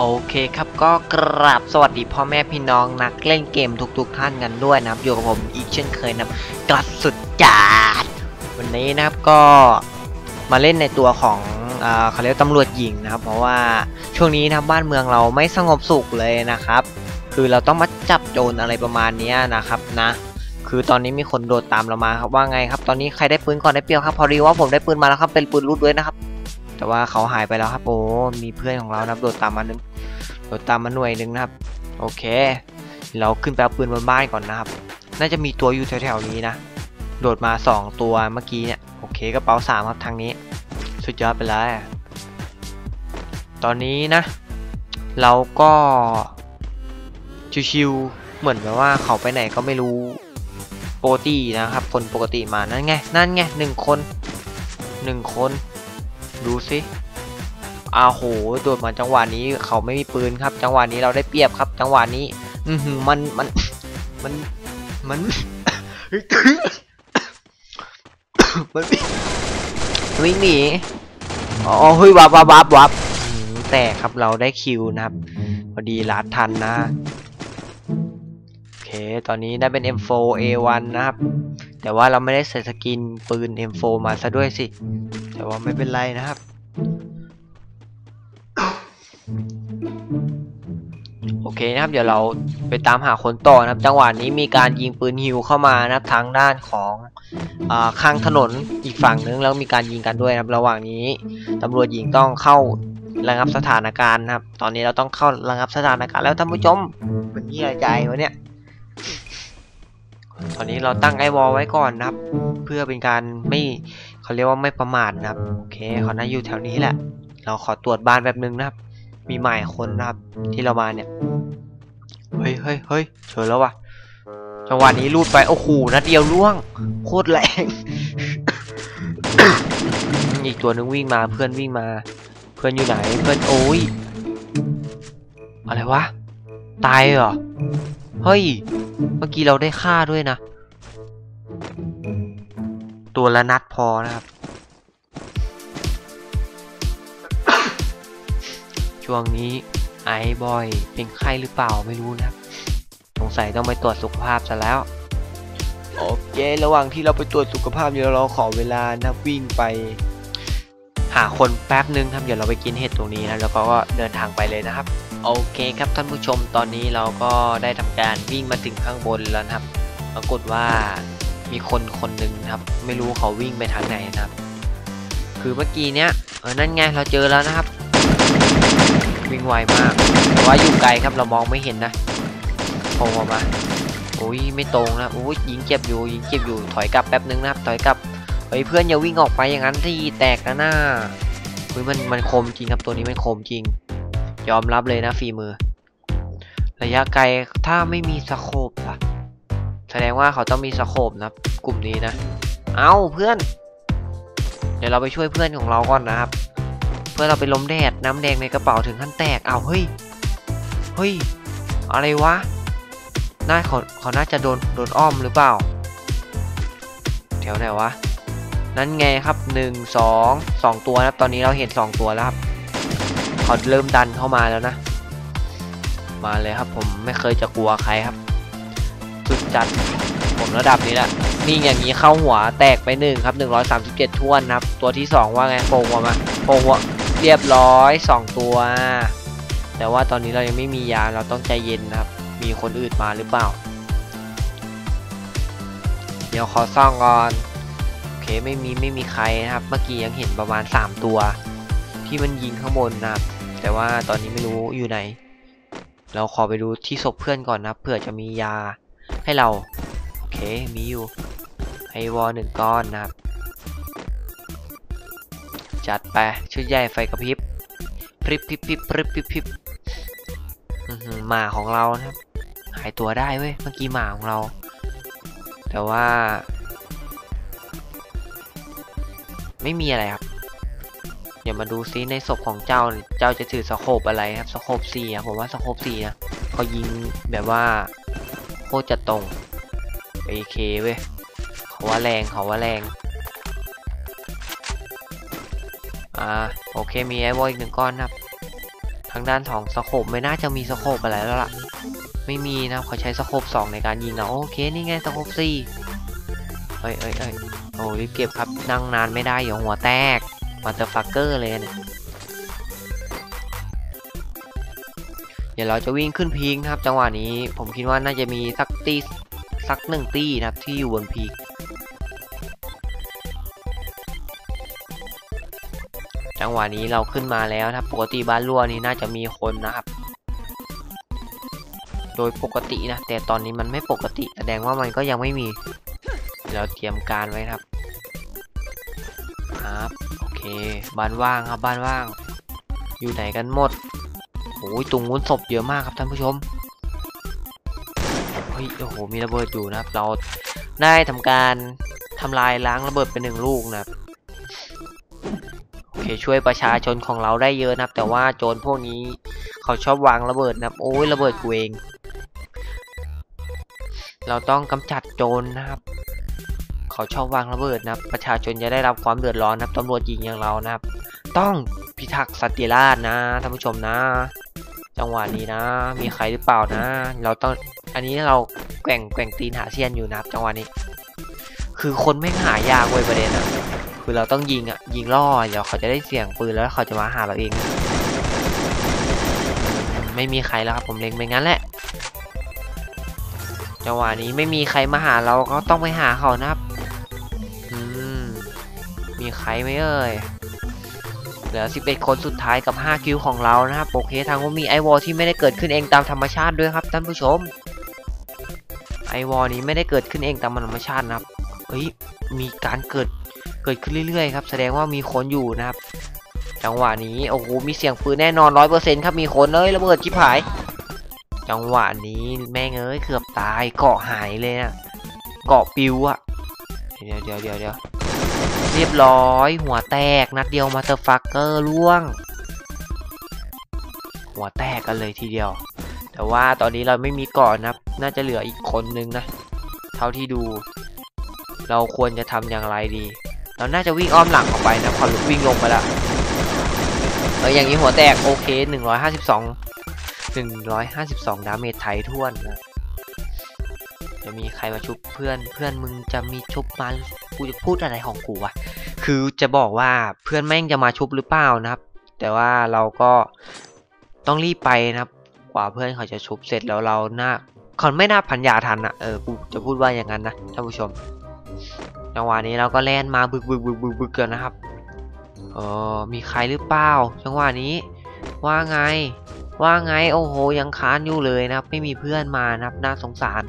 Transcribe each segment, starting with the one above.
โอเคครับก็กราบสวัสดีพ่อแม่พี่น้องนักเล่นเกมทุกๆทท่านกันด้วยนะครับอยู่กับผมอีกเช่นเคยนะครับกลัดสุดจัดวันนี้นะครับก็มาเล่นในตัวของอ่าเขาเรียกตำรวจหญิงนะครับ เพราะว่าช่วงนี้นะบ้านเมืองเราไม่สงบสุขเลยนะครับ คือเราต้องมาจับโจรอะไรประมาณนี้นะครับนะ คือตอนนี้มีคนโดดตามเรามาครับว่าไงครับ ตอนนี้ใครได้ปืนก่อนได้เปรียวครับ พอดีว่าผมได้ปืนมาแล้วครับเป็นปืนรูดด้วยนะครับแต่ว่าเขาหายไปแล้วครับโอ้มีเพื่อนของเรานะโดดตามมาหนึ่ง โดดตามมาหน่วยหนึ่งนะครับ โอเค เราขึ้นไปเอาปืนบนบ้านก่อนนะครับ น่าจะมีตัวอยู่แถวๆนี้นะ โดดมา 2 ตัวเมื่อกี้เนี่ย โอเคกระเป๋าสามครับทางนี้ สุดยอดไปเลยตอนนี้นะ เราก็ชิวๆเหมือนแบบว่าเขาไปไหนก็ไม่รู้ปกตินะครับ คนปกติมานั่นไง นั่นไงหนึ่งคนหนึ่งคน ดูสิ อ้าโหโดดมาจังหวะนี้เขาไม่มีปืนครับ จังหวะนี้เราได้เปรียบครับ จังหวะนี้ อือหือมันมันมันมันมันวิ่งหนีอ๋อเฮ้ยวับวับวับวับแต่ครับเราได้คิวนะครับพอดีลาดทันนะโอเคตอนนี้ได้เป็น M4 A1 นะครับ แต่ว่าเราไม่ได้ใส่สกินปืน M4 มาซะด้วยสิ แต่ว่าไม่เป็นไรนะครับ อเคนะครับ เดี๋ยวเราไปตามหาคนต่อนะครับ จังหวะนี้มีการยิงปืนฮิวเข้ามานะทางด้านของอข้างถนนอีกฝั่งนึงแล้วมีการยิงกันด้วยนะครับ ระหว่างนี้ตำรวจหญิงต้องเข้าระงับสถานการณ์นะครับ ตอนนี้เราต้องเข้าระงับสถานการณ์แล้วท่านผู้ชมเป็นยี่อะไรใจวะเนี่ยตอนนี้เราตั้งไอวอลไว้ก่อนนะครับ เพื่อเป็นการไม่เขาเรียกว่าไม่ประมาทนะครับโอเคเขาน่าอยู่แถวนี้แหละ เราขอตรวจบ้านแบบนึงนะครับ มีหมายคนนะครับที่เรามาเนี่ย เฮ้ยเฮ้ยเฮ้ยเจอแล้วว่ะจังหวะนี้ลูดไป โอ้โหนัดเดียวล่วง โคตรแรง อีกตัวนึงวิ่งมาเพื่อนวิ่งมา เพื่อนอยู่ไหน เพื่อนโอ้ย อะไรวะ ตายเหรอ เฮ้ย เมื่อกี้เราได้ฆ่าด้วยนะ ตัวละนัดพอนะครับ ช่วงนี้ไอบอยเป็นไข้หรือเปล่าไม่รู้นะครับส งสัยต้องไปตรวจสุขภาพซะแล้ว โอเค ระหว่างที่เราไปตรวจสุขภาพเดี๋ยวเราขอเวลานะวิ่งไป หาคนแป๊บนึงครับเดี๋ยวเราไปกินเห็ดตรงนี้นะแล้วก็เดินทางไปเลยนะครับ โอเคครับท่านผู้ชมตอนนี้เราก็ได้ทำการวิ่งมาถึงข้างบนแล้วนะครับ ปรากฏว่ามีคนคนหนึ่งนะครับ ไม่รู้เขาวิ่งไปทางไหนนะครับ คือเมื่อกี้เนี้ยเออนั่นไงเราเจอแล้วนะครับ วิ่งไวมากแต่ว่าอยู่ไกลครับเรามองไม่เห็นนะ โผล่ออกมาโอ้ยไม่ตรงนะโอ้ยยิงเจ็บอยู่ยิงเจ็บอยู่ถอยกลับแป๊บนึงนะครับถอยกลับเฮ้ยเพื่อนอย่าวิ่งออกไปอย่างนั้นที่แตกนะหน้าเฮ้ยมันมันคมจริงครับตัวนี้มันคมจริง ยอมรับเลยนะฝีมือ ระยะไกลถ้าไม่มีสโคปล่ะแสดงว่าเขาต้องมีสโคปนะกลุ่มนี้นะ เอาเพื่อน เดี๋ยวเราไปช่วยเพื่อนของเราก่อนนะครับ เพื่อนเราไปล้มแดดน้ำแดงในกระเป๋าถึงขั้นแตกเอาเฮ้ยเฮ้ยอะไรวะ น่าเขาเขาน่าจะโดนโดนอ้อมหรือเปล่าแถวไหนวะ นั่นไงครับหนึ่งสองสองตัวนะครับตอนนี้เราเห็นสองตัวแล้วครับเขาเริ่มดันเข้ามาแล้วนะ มาเลยครับผมไม่เคยจะกลัวใครครับสุดจัดผมระดับนี้แหละนี่อย่างนี้เข้าหัวแตกไปหนึ่งครับ137ท้วนนะครับ ตัวที่2ว่าไงโป่หัวมาโป่หัวเรียบร้อย2ตัว แต่ว่าตอนนี้เรายังไม่มียาเราต้องใจเย็นนะครับ มีคนอื่นมาหรือเปล่า เดี๋ยวขอซ่องก่อน โอเคไม่มีไม่มีใครนะครับ เมื่อกี้ยังเห็นประมาณ 3 ตัว ที่มันยิงข้างบนนะครับ แต่ว่าตอนนี้ไม่รู้อยู่ไหน เราขอไปดูที่ศพเพื่อนก่อนนะเผื่อจะมียาให้เรา โอเคมีอยู่ไอวอลหนึ่งก้อนนะครับ จัดไปชุดใหญ่ไฟกระพริบพริบพริบพริบพริบพริบพริบหมาของเรานะครับ หายตัวได้เว้ยเมื่อกี้หมาของเรา แต่ว่า ไม่มีอะไรครับ เดี๋ยวมาดูซิในศพของเจ้าเจ้าจะถือสโคปอะไรครับสโคปสี่ะผมว่าสโคปสี่นะเขายิงแบบว่าโคตรจะตรง AK เคเว้ยเขาว่าแรงเขาว่าแรงอ่าโอเคมี ice wall อีกหนึ่งก้อนครับ ทางด้านของ scope ไม่น่าจะมี scope อะไรแล้วล่ะ ไม่มีนะครับเขาใช้ scope สองในการยิงนะโอเคนี่ไง scope สี่เอ้ยเอ้ยเอ้ยโอ้รีบเก็บครับนั่งนานไม่ได้เดี๋ยวหัวแตก motherfucker เลยเนี่ยเดี๋ยวเราจะวิ่งขึ้น Peak นะครับ จังหวะนี้ผมคิดว่าน่าจะมีสักตีสักหนึ่งตีนะครับที่อยู่บนพีคจังหวะนี้เราขึ้นมาแล้วนะครับปกติบ้านรั่วนี้น่าจะมีคนนะครับ โดยปกตินะ แต่ตอนนี้มันไม่ปกติ แสดงว่ามันก็ยังไม่มี เราเตรียมการไว้ครับ ครับ โอเค บ้านว่างครับ บ้านว่าง อยู่ไหนกันหมดโอ้ยตรงนู้นศพเยอะมากครับท่านผู้ชม เฮ้ย โอ้โห มีระเบิดอยู่นะครับ เราได้ทำการทำลายล้างระเบิดไปหนึ่งลูกนะครับโอเคช่วยประชาชนของเราได้เยอะนะครับ แต่ว่าโจรพวกนี้เขาชอบวางระเบิดนะครับ โอ้ยระเบิดกูเอง เราต้องกำจัดโจรนะครับ เขาชอบวางระเบิดนะครับ ประชาชนจะได้รับความเดือดร้อนนะครับตำรวจยิงอย่างเรานะครับ ต้องพิทักษ์สันติราษฎร์นะท่านผู้ชมนะ จังหวะนี้นะ มีใครหรือเปล่านะ เราต้องอันนี้เราแกว่งแกว่งตีนหาเซียนอยู่นะครับ จังหวะนี้ คือคนไม่หายากเว้ยประเด็นอะคือเราต้องยิงอะยิงล่อเดี๋ยวเขาจะได้เสียงปืนแล้วเขาจะมาหาเราเอง ไม่มีใครแล้วครับผมเล็งไปงั้นแหละ จังหวะนี้ไม่มีใครมาหาเราก็ต้องไปหาเขานะครับ อืม มีใครไหมเอ่ย เหลือ 11 คนสุดท้ายกับ 5 คิวของเรานะครับโอเคทางก็มีไอวอลที่ไม่ได้เกิดขึ้นเองตามธรรมชาติด้วยครับท่านผู้ชม ไอวอลนี้ไม่ได้เกิดขึ้นเองตามธรรมชาตินะครับ เฮ้ย มีการเกิด เกิดขึ้นเรื่อยๆครับ แสดงว่ามีคนอยู่นะครับ จังหวะนี้ โอ้โห มีเสียงปืนแน่นอน100%ครับ มีคนเลยระเบิดชิบหาย จังหวะนี้แม่งเอ้ยเกือบตายเกาะหายเลยนะเกราะปลิวอะเดี๋ยวเดี๋ยวเดี๋ยวเดี๋ยวเรียบร้อย หัวแตกนัดเดียว motherfucker ร่วง หัวแตกกันเลยทีเดียว แต่ว่าตอนนี้เราไม่มีเกราะนะน่าจะเหลืออีกคนนึงนะ เท่าที่ดู เราควรจะทำอย่างไรดี เราน่าจะวิ่งอ้อมหลังออกไปนะพอลุกวิ่งลงไปแล้วเอออย่างนี้หัวแตกโอเค 152 152 damage ไทยถ้วนนะจะมีใครมาชุบเพื่อนเพื่อนมึงจะมีชุบมากูจะพูดอะไรของกูวะคือจะบอกว่าเพื่อนแม่งจะมาชุบหรือเปล่านะครับ แต่ว่าเราก็ต้องรีบไปนะครับ กว่าเพื่อนเขาจะชุบเสร็จแล้วเราหน้าเขาไม่น่าพันยาทันอะเออกูจะพูดว่าอย่างนั้นนะท่านผู้ชมจังหวะนี้เราก็แล่นมาบึกบึกบึกบึกบึกกันนะครับเออมีใครหรือเปล่าจังหวะนี้ว่าไง ว่าไงโอ้โหยังคลานอยู่เลยนะครับ ไม่มีเพื่อนมานะครับน่าสงสาร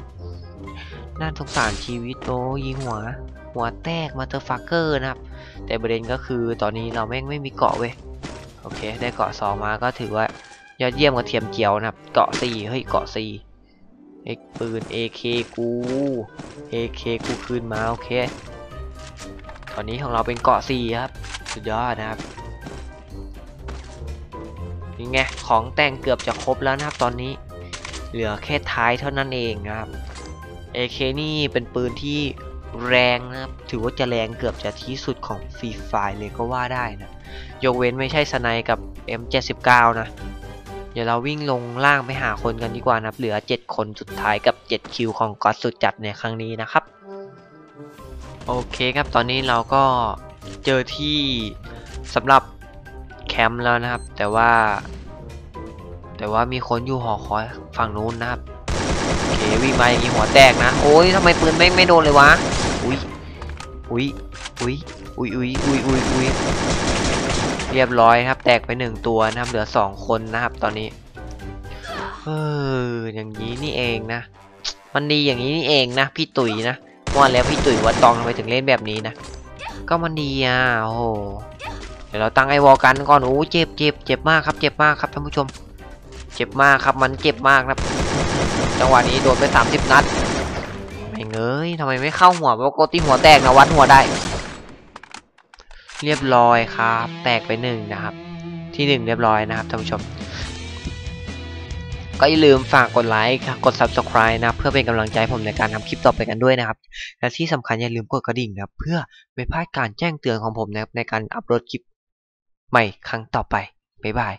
น่าสงสารชีวิตโอ้ยิงหัว หัวแตก motherfucker นะครับ แต่ประเด็นก็คือตอนนี้เราแม่งไม่มีเกราะเว้ยโอเค ได้เกราะสองมาก็ถือว่ายอดเยี่ยมกับเทียมเจียวนะครับ เกราะสี่เฮ้ยเกราะสี่เอ็กปืน AK กู AK กูคืนมาโอเค ตอนนี้ของเราเป็นเกราะสี่ครับ สุดยอดนะครับ นี่ไงของแต่งเกือบจะครบแล้วนะครับตอนนี้ เหลือแค่ท้ายเท่านั้นเองนะครับ AK นี่เป็นปืนที่แรงนะครับ ถือว่าจะแรงเกือบจะที่สุดของฟรีไฟเลยก็ว่าได้นะ ยกเว้นไม่ใช่สไนกับ M79 นะ เดี๋ยวเราวิ่งลงล่างไปหาคนกันดีกว่านะครับ เหลือ 7 คนสุดท้ายกับ 7 คิวของก๊อตสุดจัดในครั้งนี้นะครับ โอเคครับ ตอนนี้เราก็เจอที่สำหรับ แคมป์แล้วนะครับ แต่ว่า แต่ว่ามีคนอยู่หอคอยฝั่งนู้นนะครับโอเควิ่งมาอย่างนี้หัวแตกนะ โอ้ยทำไมปืนไม่ไม่โดนเลยวะ อุ้ยอุ้ยอุ้ยอุ้ยอุ้ยอุ้ยอุ้ยอุ้ยเรียบร้อยครับ แตกไปหนึ่งตัวนะครับ เหลือสองคนนะครับ ตอนนี้เอออย่างนี้นี่เองนะ มันดีอย่างนี้นี่เองนะ พี่ตุ๋ยนะว่าแล้วพี่ตุ๋ยวัดตองทำไมถึงเล่นแบบนี้นะ ก็มันดีอะโอ้โห เดี๋ยวเราตั้งไอวอลกันก่อนโอ้เจ็บเจ็บเจ็บมากครับเจ็บมากครับท่านผู้ชม เจ็บมากครับมันเจ็บมากครับจังหวะนี้โดนไป 30 นัดไม่เงยทำไมไม่เข้าหัวปกติหัวแตกนะวัดหัวได้ เรียบร้อยครับ แตกไปหนึ่งนะครับ ที่หนึ่งเรียบร้อยนะครับท่านผู้ชม ก็อย่าลืมฝากกดไลค์กด subscribe นะเพื่อเป็นกำลังใจผมในการทำคลิปต่อไปกันด้วยนะครับ และที่สำคัญอย่าลืมกดกระดิ่งนะเพื่อไม่พลาดการแจ้งเตือนของผมนะครับในการอัปโหลดคลิป ใหม่ครั้งต่อไป บ๊ายบาย